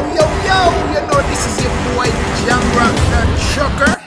yo, yo, yo! you know this is your boy Jamrock the Trucker.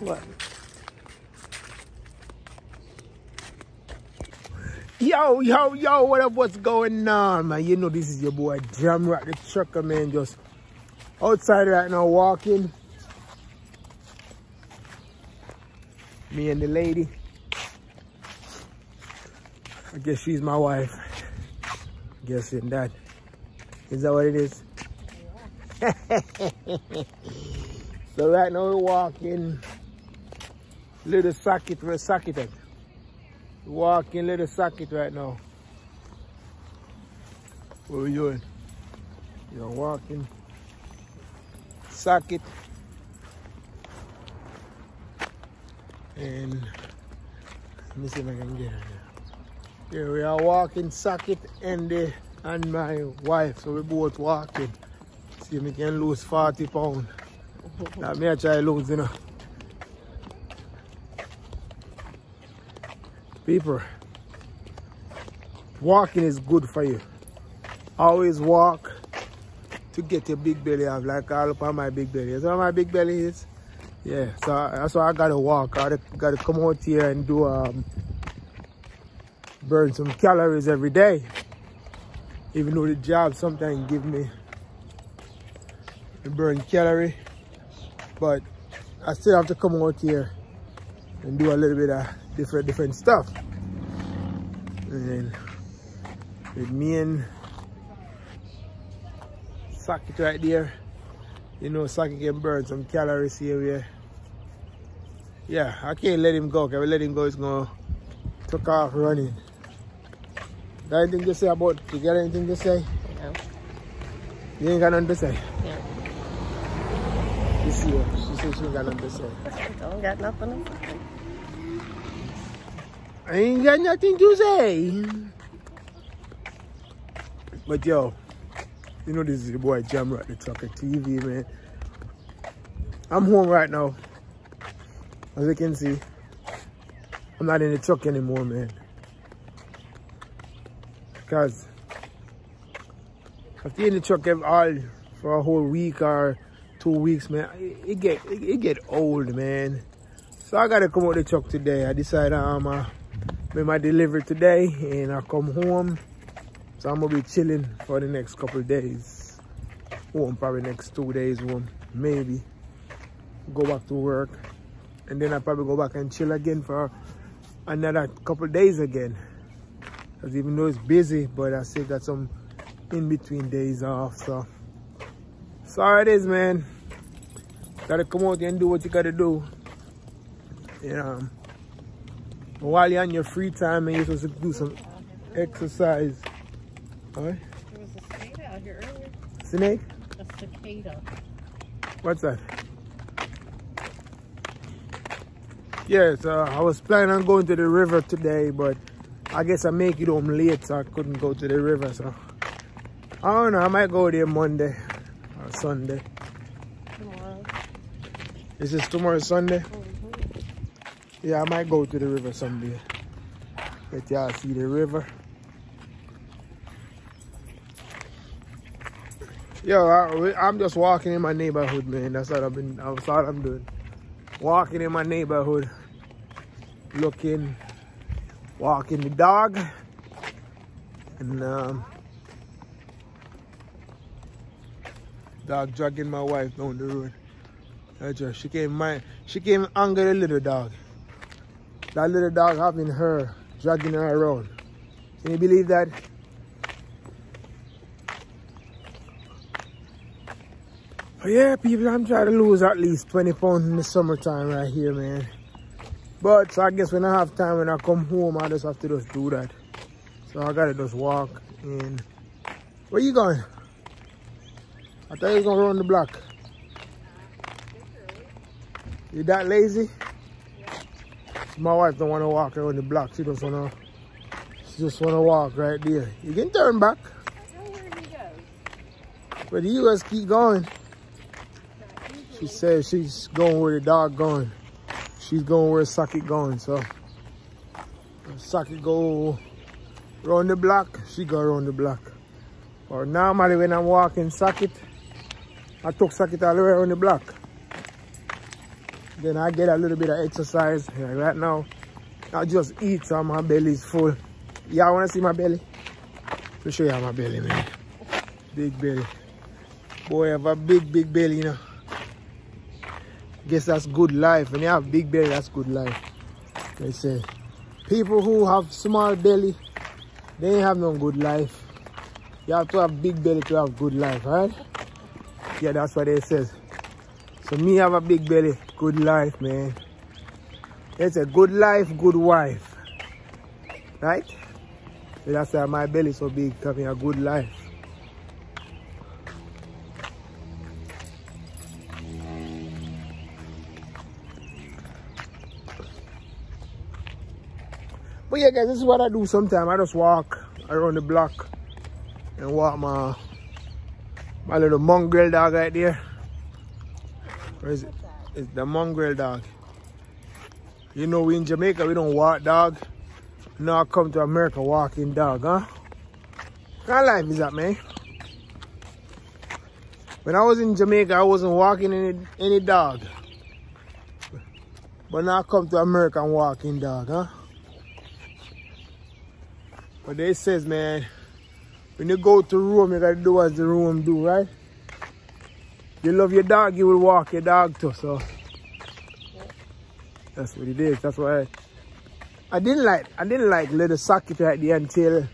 What? Yo, yo, yo, what up, what's going on, man? You know this is your boy Jamrock the Trucker, man. Just outside right now walking. Me and the lady. I guess she's my wife. Guessing that. Is that what it is? so right now we're walking little socket we're socketed. Walking little socket right now. What are we doing? You're walking socket and let me see if I can get it. Here we are walking socket and the and my wife. So we both walking. See if we can lose 40 pounds. That me I try lose, you know. People, walking is good for you. Always walk to get your big belly off, like all up on my big belly. Is what my big belly is? Yeah, so that's why I gotta walk. I gotta, gotta come out here and do um burn some calories every day. Even though the job sometimes give me burn calorie, but I still have to come out here and do a little bit of different different stuff. And with me and socket right there, you know socket can burn some calories here. Where, yeah, I can't let him go. If I let him go, he's gonna take off running. Got anything to say about you got anything to say? No. You ain't got nothing to say. Yeah. You see her. She said she got nothing to say. Don't got nothing to say. I ain't got nothing to say. But yo, you know this is your boy Jamrock the Trucker TV, man. I'm home right now. As you can see, I'm not in the truck anymore, man. Because if you're in the truck all for a whole week or two weeks, man, it, it get it, it get old, man. So I gotta come out the truck today. I decided I'm uh, make my delivery today and I come home. So I'm gonna be chilling for the next couple days. Home probably next two days, one maybe. Go back to work. And then I probably go back and chill again for another couple days again. Cause even though it's busy, but I still got some in between days off. So sorry it is man. Gotta come out and do what you gotta do. And um while you're on your free time and you're supposed to do some exercise. Alright? There was a cicada out here earlier. Snake? A cicada. What's that? Yes, uh, I was planning on going to the river today, but I guess I make it home late, so I couldn't go to the river. So I don't know. I might go there Monday or Sunday. Is this tomorrow Sunday? Yeah, I might go to the river someday. Let y'all see the river. Yo, I, I'm just walking in my neighborhood, man. That's what I've been. That's all I'm doing. Walking in my neighborhood, looking, walking the dog, and um, dog dragging my wife down the road. She came mind. She came anger the little dog. That little dog having her, dragging her around. Can you believe that? But yeah, people, I'm trying to lose at least 20 pounds in the summertime right here, man. But so I guess when I have time, when I come home, I just have to just do that. So I gotta just walk in. Where you going? I thought you was gonna run the block. You that lazy? My wife don't wanna walk around the block. She just wanna she just wanna walk right there. You can turn back. But you just keep going. She says she's going where the dog going. She's going where Socket going, so Socket go around the block, she go around the block. Or normally when I'm walking Socket, I took Socket all the way around the block. Then I get a little bit of exercise. Right now, I just eat so my belly's full. Y'all wanna see my belly? Let me show y'all my belly, man. Big belly. Boy, I have a big, big belly, you know. Guess that's good life. When you have big belly, that's good life. They say. People who have small belly, they ain't have no good life. You have to have big belly to have good life, right? Yeah, that's what they says. So me have a big belly, good life, man. It's a good life, good wife. Right? That's why my belly so big, having a good life. But yeah, guys, this is what I do sometimes. I just walk around the block and walk my my little mongrel dog right there. Where is it? It's the mongrel dog. You know, we in Jamaica, we don't walk dog. Now I come to America walking dog, huh? Of life is that, man? When I was in Jamaica, I wasn't walking any, any dog. But now I come to America and walking dog, huh? But they says, man, when you go to Rome, you gotta do as the Rome do, right? You love your dog, you will walk your dog too, so. That's what it is. That's why I, I didn't like I didn't like little socket right there until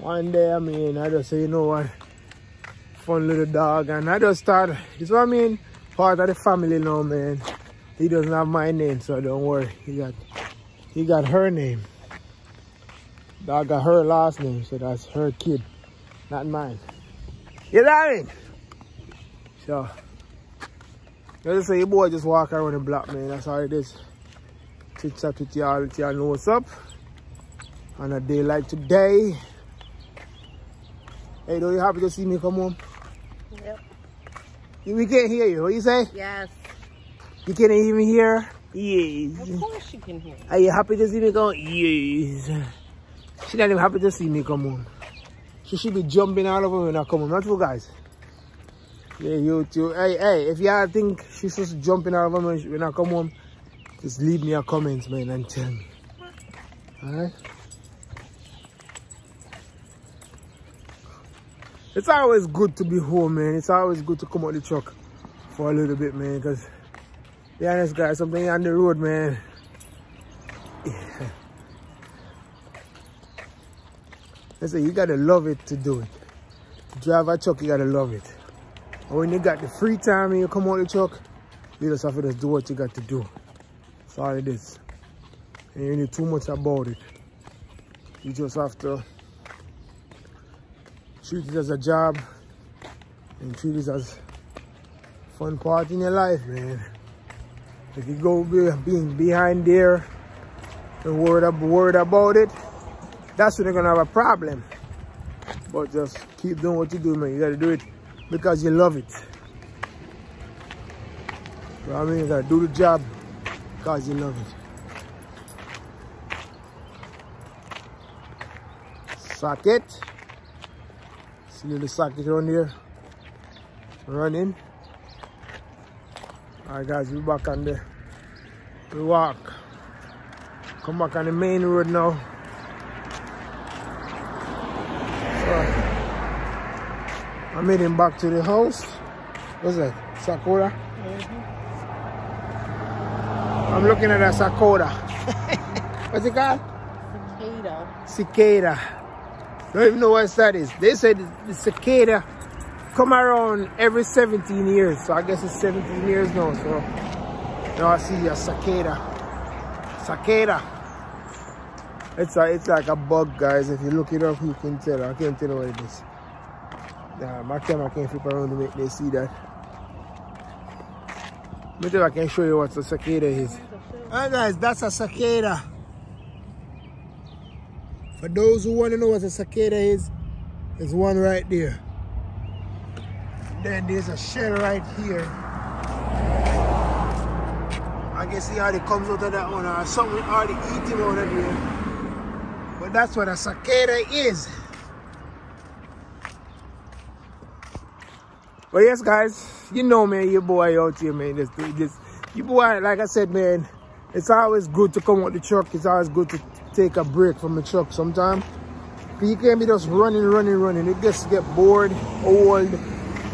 one day I mean I just say, you know what, fun little dog and I just start this what I mean, part of the family now man. He doesn't have my name, so don't worry. He got he got her name. Dog got her last name, so that's her kid, not mine. You know what I mean? So, let's say your boy just walk around the block, man. That's how it is. Chit chat with y'all, let y'all know what's up. On a day like today. Hey, do you happy to see me come home? Yep. We can't hear you. What you say? Yes. You can't even hear? Yes. Of course you can hear. Are you happy to see me come? Yes. She not even happy to see me come home. She should be jumping all over when I come home. Not you guys. Yeah, you too. Hey, hey, if y'all think she's just jumping all over me when I come home, just leave me a comment, man, and tell me. Alright? It's always good to be home, man. It's always good to come out the truck for a little bit, man, because be honest, guys, something on the road, man. Listen, you gotta love it to do it. To drive a truck, you gotta love it. And when you got the free time and you come out the truck, you just have to just do what you got to do. That's all it is. And you need too much about it. You just have to treat it as a job and treat it as fun part in your life, man. If you go be, being behind there and worried, worried about it, that's when you're gonna have a problem. But just keep doing what you do, man. You gotta do it because you love it. You know what I mean? You gotta do the job because you love it. Socket. See little socket on here. Running. Alright guys, we back on the we walk. Come back on the main road now. So I'm heading back to the house. What's that? Sakura? Mm-hmm. I'm looking at a Sakura. What's it called? Cicada. Cicada. Don't even know what that is. They said the cicada come around every 17 years. So I guess it's 17 years now. So now I see a cicada. Cicada. It's a, it's like a bug, guys. If you look it up, you can tell. I can't tell what it is. Nah, my camera can't flip around to make they see that. If I can show you what a cicada is. Alright guys, that's a cicada. For those who want to know what a cicada is, there's one right there. Then there's a shell right here. I can see how comes out of that one or something already eating out of there. But that's what a cicada is. But yes, guys, you know, man, your boy out here, man. Just, just, your boy, like I said, man, it's always good to come out the truck. It's always good to take a break from the truck sometimes. You can't be just running, running, running. It gets get bored, old,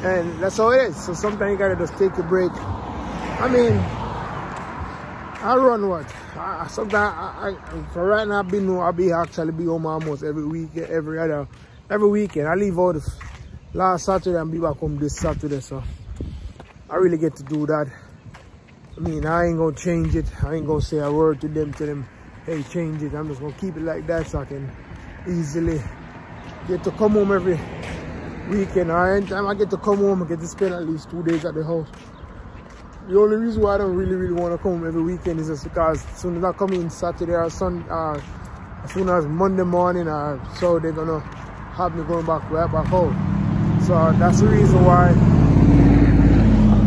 and that's all it is. So sometimes you gotta just take a break. I mean, I run what? I, sometimes I, I, for right now, I've been I'll be actually be home almost every week, every other, every weekend. I leave out last Saturday and be back home this Saturday. So I really get to do that. I mean, I ain't gonna change it. I ain't gonna say a word to them, to them, hey, change it. I'm just gonna keep it like that so I can easily get to come home every weekend. Or anytime I get to come home, I get to spend at least two days at the house. The only reason why I don't really, really want to come every weekend is just because as soon as I come in Saturday or Sunday, uh, as soon as Monday morning or so, they're gonna have me going back right back home. So that's the reason why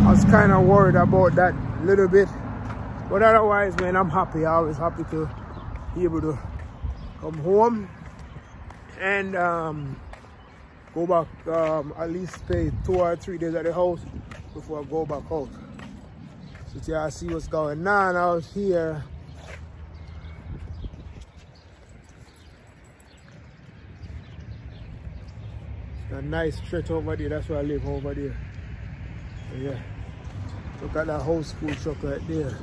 I was kind of worried about that little bit. But otherwise, man, I'm happy. I was happy to be able to come home and um, go back um, at least stay two or three days at the house before I go back out. So y'all see what's going on out here. A nice stretch over there, that's where I live over there. Yeah. Look at that whole school truck right there.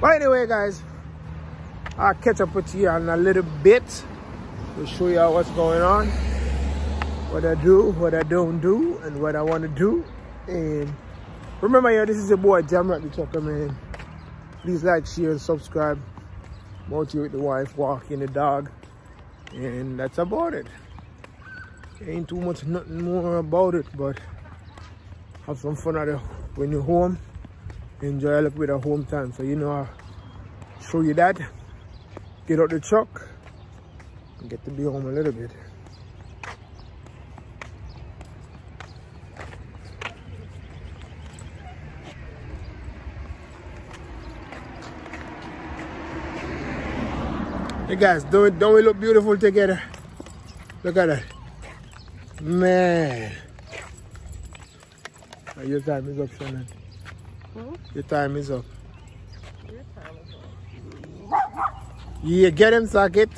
But anyway, guys, I'll catch up with you in a little bit to show you what's going on, what I do, what I don't do, and what I want to do. And remember, yeah, this is your boy Jamrock the Trucker, man. Please like, share, and subscribe. Motivate the wife, walking the dog, and that's about it. Ain't too much, nothing more about it, but have some fun at it when you're home enjoy a little bit of home time. So you know, I'll show you that. Get out the truck and get to be home a little bit. Hey guys, don't don't we look beautiful together? Look at that. Man. Your time is up, Shannon. Hmm? Your time is up. Your time is up. Yeah, get him, socket.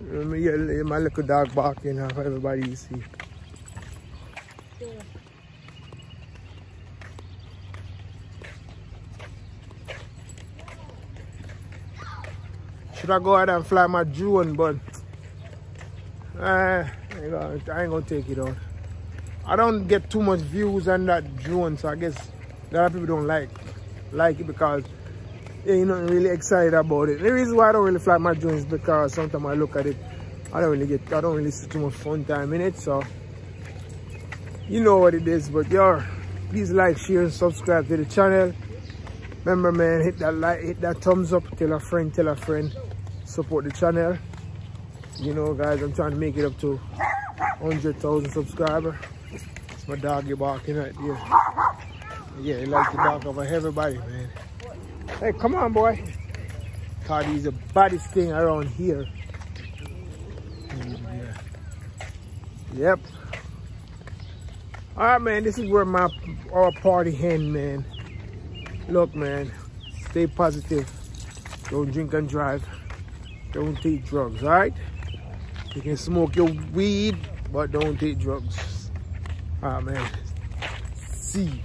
Let me get my little dog barking off everybody you see. Yeah. Should I go out and fly my drone, but uh, I, ain't gonna, take it out. I don't get too much views on that drone, so I guess a lot of people don't like like it because they ain't not really excited about it. The reason why I don't really fly my drone is because sometimes I look at it, I don't really get, I don't really see too much fun time in it. So you know what it is. But yo, please like, share, and subscribe to the channel. Remember, man, hit that like, hit that thumbs up. Tell a friend, tell a friend. Support the channel. You know, guys, I'm trying to make it up to 100,000 subscribers. It's my doggy barking right there. Yeah, he likes to bark over everybody, man. Hey, come on, boy. God, he's the baddest thing around here. Yep. All right, man. This is where my our party end, man. Look, man. Stay positive. Don't drink and drive. Don't take drugs, alright? You can smoke your weed, but don't take drugs. Ah man. See.